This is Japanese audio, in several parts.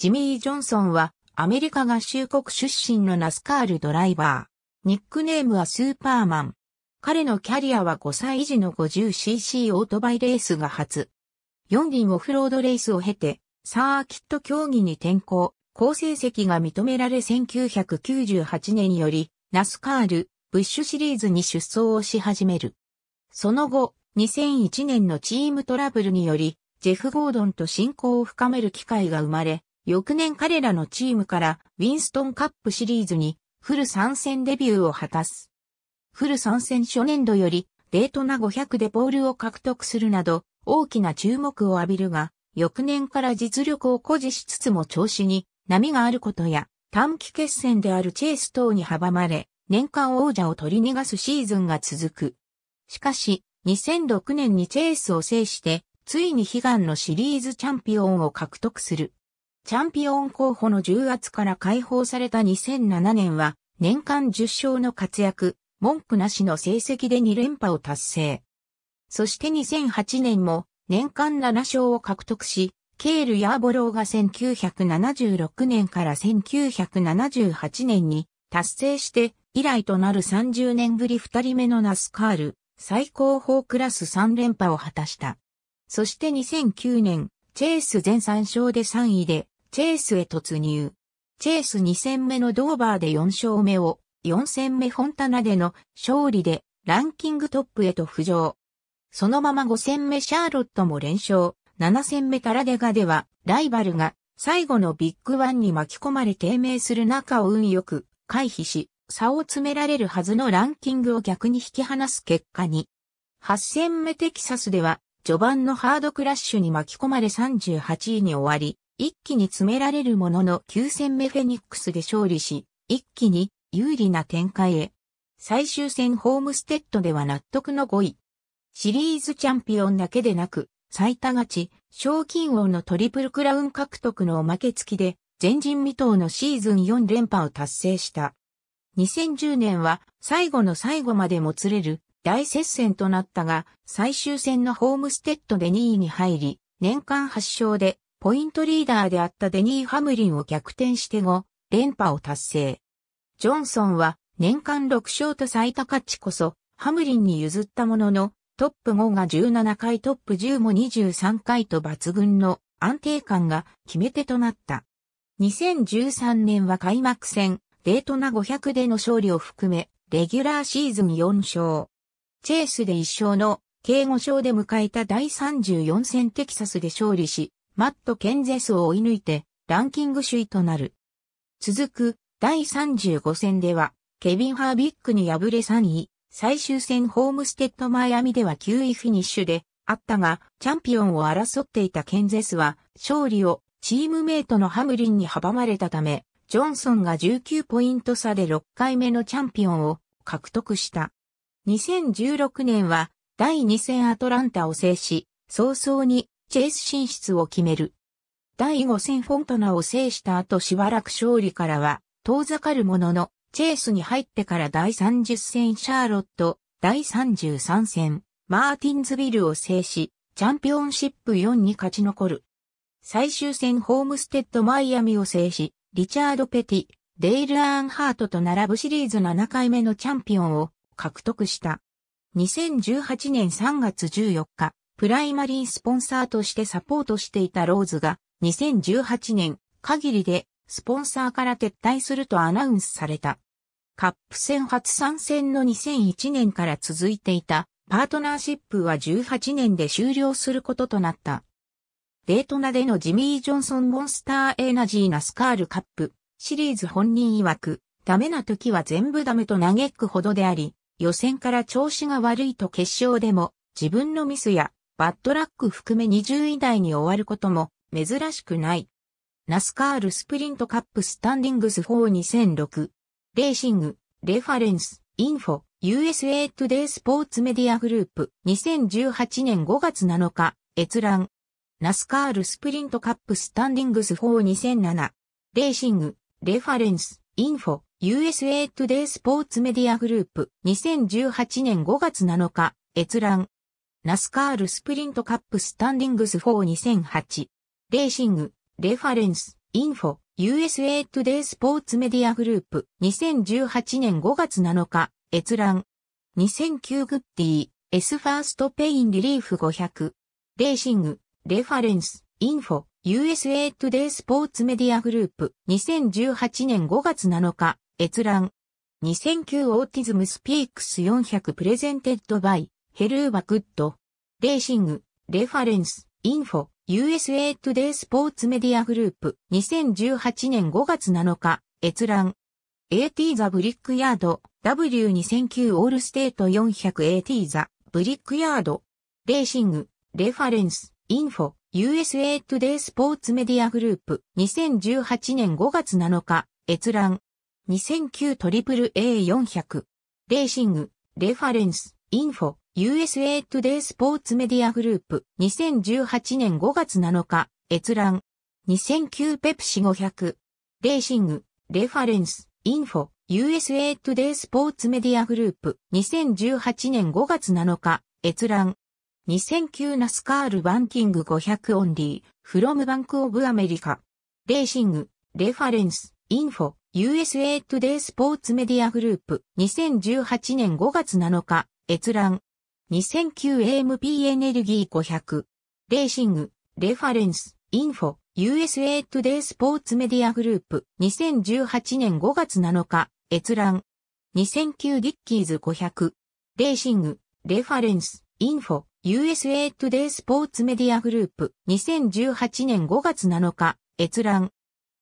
ジミー・ジョンソンはアメリカ合衆国出身のナスカールドライバー。ニックネームはスーパーマン。彼のキャリアは5歳時の 50cc オートバイレースが初。4輪オフロードレースを経て、サーキット競技に転向、好成績が認められ1998年より、ナスカール、ブッシュシリーズに出走をし始める。その後、2001年のチームトラブルにより、ジェフ・ゴードンと親交を深める機会が生まれ、翌年彼らのチームからウィンストンカップシリーズにフル参戦デビューを果たす。フル参戦初年度よりデートナ500でボールを獲得するなど大きな注目を浴びるが、翌年から実力を誇示しつつも調子に波があることや短期決戦であるチェイス等に阻まれ、年間王者を取り逃がすシーズンが続く。しかし、2006年にチェイスを制して、ついに悲願のシリーズチャンピオンを獲得する。チャンピオン候補の重圧から解放された2007年は、年間10勝の活躍、文句なしの成績で2連覇を達成。そして2008年も年間7勝を獲得し、ケール・ヤーボローが1976年から1978年に達成して以来となる30年ぶり2人目のナスカール最高峰クラス3連覇を果たした。そして2009年、チェイス全3勝で3位でチェイスへ突入。チェイス2戦目のドーバーで4勝目を、4戦目フォンタナでの勝利でランキングトップへと浮上。そのまま5戦目シャーロットも連勝、7戦目タラデガではライバルが最後のビッグワンに巻き込まれ低迷する中を運よく回避し、差を詰められるはずのランキングを逆に引き離す結果に。8戦目テキサスでは序盤のハードクラッシュに巻き込まれ38位に終わり、一気に詰められるものの9戦目フェニックスで勝利し、一気に有利な展開へ。最終戦ホームステッドでは納得の5位。シリーズチャンピオンだけでなく、最多勝ち、賞金王のトリプルクラウン獲得のおまけ付きで、前人未到のシーズン4連覇を達成した。2010年は最後の最後までもつれる大接戦となったが、最終戦のホームステッドで2位に入り、年間8勝でポイントリーダーであったデニー・ハムリンを逆転して後、連覇を達成。ジョンソンは年間6勝と最多勝ちこそ、ハムリンに譲ったものの、トップ5が17回トップ10も23回と抜群の安定感が決め手となった。2013年は開幕戦、デートナ500での勝利を含め、レギュラーシーズン4勝。チェイスで1勝の、計5勝で迎えた第34戦テキサスで勝利し、マット・ケンゼスを追い抜いてランキング首位となる。続く第35戦ではケビン・ハービックに敗れ3位、最終戦ホームステッドマイアミでは9位フィニッシュであったが、チャンピオンを争っていたケンゼスは勝利をチームメイトのハムリンに阻まれたため、ジョンソンが19ポイント差で6回目のチャンピオンを獲得した。2016年は第2戦アトランタを制し、早々にチェイス進出を決める。第5戦フォントナを制した後しばらく勝利からは遠ざかるものの、チェイスに入ってから第30戦シャーロット、第33戦マーティンズビルを制し、チャンピオンシップ4に勝ち残る。最終戦ホームステッドマイアミを制し、リチャード・ペティ、デイル・アーンハートと並ぶシリーズ7回目のチャンピオンを獲得した。2018年3月14日、プライマリースポンサーとしてサポートしていたローズが2018年限りでスポンサーから撤退するとアナウンスされた。カップ戦初参戦の2001年から続いていたパートナーシップは18年で終了することとなった。デートナでのジミー・ジョンソンモンスターエナジーナスカールカップシリーズ本人曰く、ダメな時は全部ダメと嘆くほどであり、予選から調子が悪いと決勝でも自分のミスやバッドラック含め20位台に終わることも珍しくない。 NASCAR Sprint Cup Standings for 2006 Racing, Reference, Info、USA Today Sports Media Group。2018年5月7日。閲覧。 NASCAR Sprint Cup Standings for 2007 Racing, Reference, Info、USA Today Sports Media Group。2018年5月7日。閲覧。NASCAR Sprint Cup Standings for 2008。Racing, Reference, Info、USA Today Sports Media Group、2018年5月7日、閲覧。2009 Goody's Fast Pain Relief 500。Racing, Reference, Info、USA Today Sports Media Group、2018年5月7日、閲覧。2009 Autism Speaks 400 Presented by, Heluva Good。Racing, Reference, Info、USA Today Sports Media Group、2018年5月7日、閲覧。 at the Brickyard、W2009 Allstate 400 at the, Brickyard。Racing, Reference, Info、USA Today Sports Media Group、2018年5月7日、閲覧。2009トリプル A400。レーシング、レファレンス、インフォ、USA Today スポーツメディアグループ2018年5月7日閲覧。2009ペプシ500レーシングレファレンスインフォ USA Today スポーツメディアグループ2018年5月7日閲覧。2009 NASCAR Banking 500 Only from Bank of America。レーシングレファレンスインフォ USA Today スポーツメディアグループ2018年5月7日閲覧。2009 AMP Energy 500。Racing, Reference, Info、USA Today Sports Media Group、2018年5月7日、閲覧。2009 Dickies 500。Racing, Reference, Info、USA Today Sports Media Group、2018年5月7日、閲覧。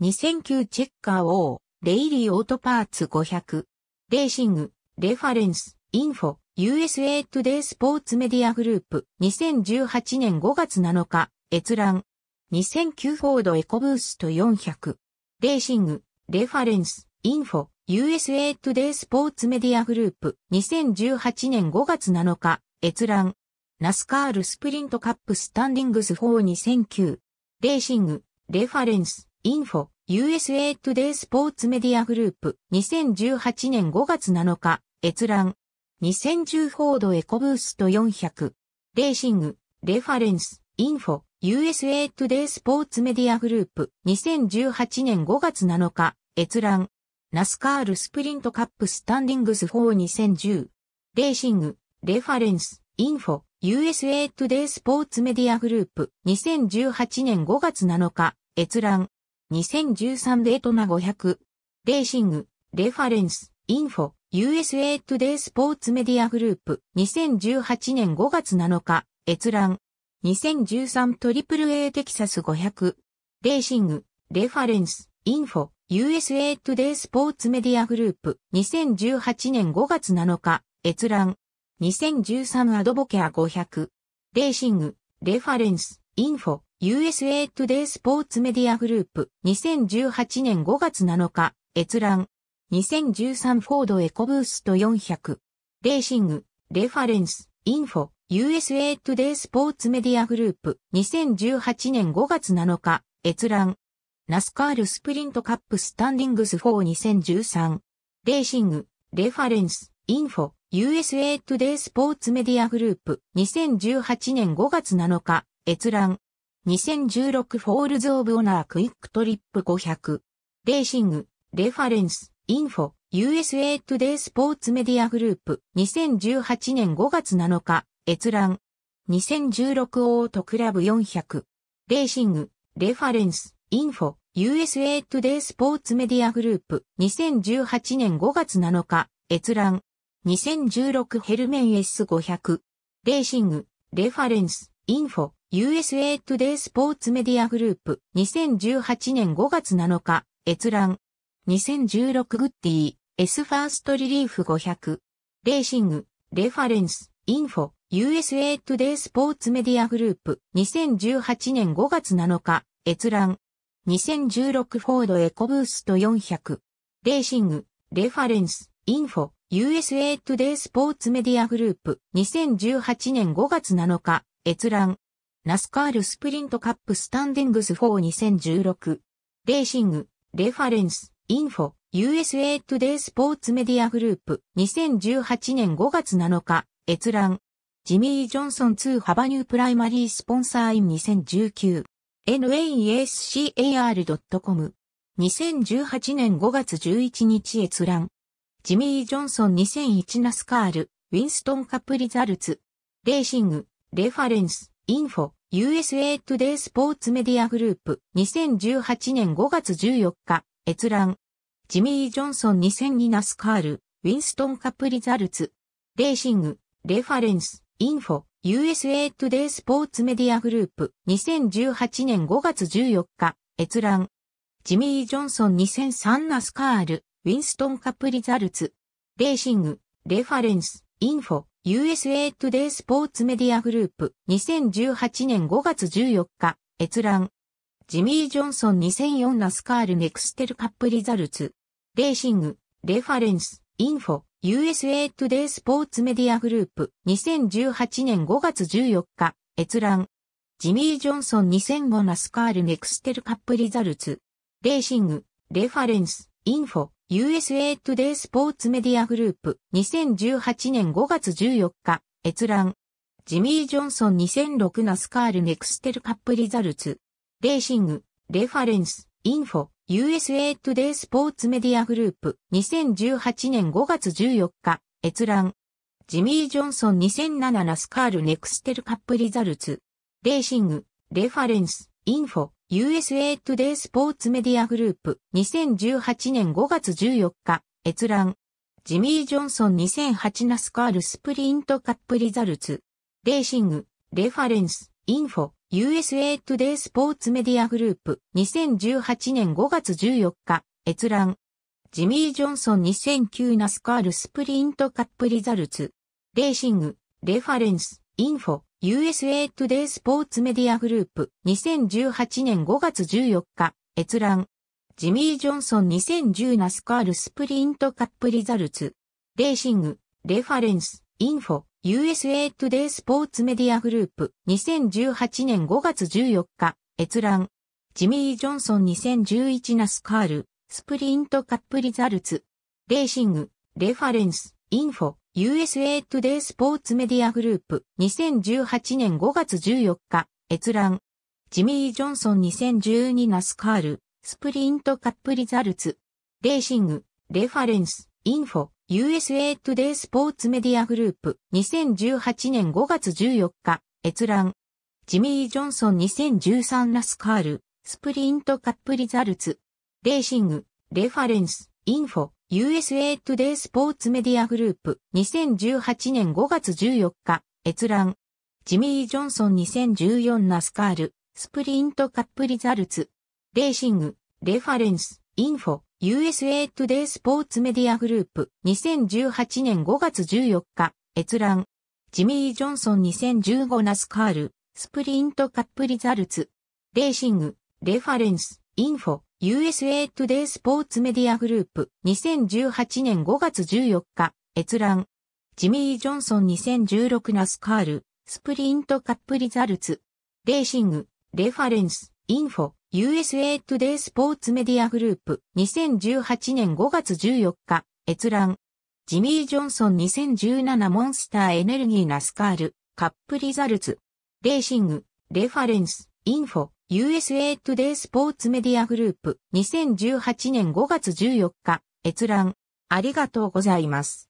2009チェッカー O、レイリーオートパーツ500。レーシング、レファレンス、インフォ、USA Today スポーツメディアグループ2018年5月7日閲覧。2009フォードエコブースト400レーシングレファレンスインフォ USA Today スポーツメディアグループ2018年5月7日閲覧。 NASCAR Sprint Cup Standings for 2009レーシングレファレンスインフォ USA Today スポーツメディアグループ2018年5月7日閲覧。2010 Ford EcoBoost 400。Racing, Reference, Info、USA Today Sports Media Group、2018年5月7日、閲覧。 NASCAR Sprint Cup Standings for 2010。Racing, Reference, Info、USA Today Sports Media Group、2018年5月7日、閲覧。2013デートナ500。レーシング、レファレンス、インフォ、USA Today スポーツメディアグループ2018年5月7日閲覧。2013トリプル A テキサス500レーシングレファレンスインフォ USA Today スポーツメディアグループ2018年5月7日閲覧。2013アドボケア500レーシングレファレンスインフォ USA Today スポーツメディアグループ2018年5月7日閲覧。2013 Ford EcoBoost 400。Racing, Reference, Info、USA Today Sports Media Group、2018年5月7日、閲覧。 NASCAR Sprint Cup Standings for 2013。Racing, Reference, Info、USA Today Sports Media Group、2018年5月7日、閲覧。2016 Folds of Honor QuikTrip 500。Racing, Reference, Info、USA Today Sports Media Group、2018年5月7日、閲覧。2016 Auto Club 400。Racing, Reference, Info、USA Today Sports Media Group、2018年5月7日、閲覧。2016 Hellmann's 500。Racing, Reference, Info、USA Today Sports Media Group、2018年5月7日、閲覧。2016 Goody's Fast Relief 500。Racing, Reference, Info、USA Today Sports Media Group、2018年5月7日、閲覧。2016 Ford EcoBoost 400。Racing, Reference, Info、USA Today Sports Media Group、2018年5月7日、閲覧。 NASCAR Sprint Cup Standings for 2016。 Racing, Reference, Info、USA Today Sports Media Group、2018年5月7日、閲覧。 Jimmie Johnson to have a new primary sponsor in 2019。nascar.com。2018年5月11日閲覧。 Jimmie Johnson 2001 NASCAR、Winston Cup Results。Racing, Reference, Info、USA Today Sports Media Group、2018年5月14日、閲覧。Jimmie Johnson 2002 NASCAR、Winston Cup Results。Racing, Reference, Info、USA Today Sports Media Group、2018年5月14日、閲覧。ジミー・ジョンソン2003ナスカール、ウィンストンカップリザルツ。レーシング、レファレンス、インフォ、USA Today スポーツメディアグループ2018年5月14日閲覧ジミー・ジョンソン2004ナスカールネクステルカップリザルツレーシングレファレンスインフォ USA Today スポーツメディアグループ2018年5月14日閲覧。ジミー・ジョンソン2005ナスカールネクステルカップリザルツレーシングレファレンスインフォ USA Today スポーツメディアグループ2018年5月14日閲覧。ジミー・ジョンソン2006ナスカールネクステルカップリザルツレーシングレファレンスインフォ USA Today スポーツメディアグループ2018年5月14日閲覧。ジミー・ジョンソン2007ナスカールネクステルカップリザルツ。レーシングレファレンスインフォ USA Today スポーツメディアグループ2018年5月14日閲覧。ジミー・ジョンソン2008ナスカールスプリントカップリザルツ。レーシングレファレンスインフォ USA Today スポーツメディアグループ2018年5月14日閲覧。ジミー・ジョンソン2009ナスカールスプリントカップリザルツ。レーシングレファレンスインフォ USA Today スポーツメディアグループ2018年5月14日閲覧。ジミー・ジョンソン2010ナスカールスプリントカップリザルツ。レーシングレファレンスインフォ USA Today スポーツメディアグループ2018年5月14日閲覧。ジミー・ジョンソン2011ナスカールスプリントカップリザルツ。レーシングレファレンスインフォ USA Today スポーツメディアグループ2018年5月14日閲覧。ジミー・ジョンソン2012ナスカールスプリントカップリザルツ。レーシングレファレンスインフォ。USA Today スポーツメディアグループ2018年5月14日閲覧。ジミー・ジョンソン2013ナスカールスプリントカップリザルツ。レーシングレファレンスインフォ USA Today スポーツメディアグループ2018年5月14日閲覧。ジミー・ジョンソン2014ナスカールスプリントカップリザルツ。レーシングレファレンス。インフォ USA Today スポーツメディアグループ2018年5月14日閲覧。ジミー・ジョンソン2015ナスカールスプリントカップリザルツ。レーシングレファレンスインフォ USA Today スポーツメディアグループ2018年5月14日閲覧。ジミー・ジョンソン2016ナスカールスプリントカップリザルツ。レーシングレファレンスインフォ USA Today スポーツメディアグループ2018年5月14日閲覧。ジミー・ジョンソン2017モンスターエネルギーナスカールカップリザルツ。レーシングレファレンスインフォ USA Today スポーツメディアグループ2018年5月14日閲覧。ありがとうございます。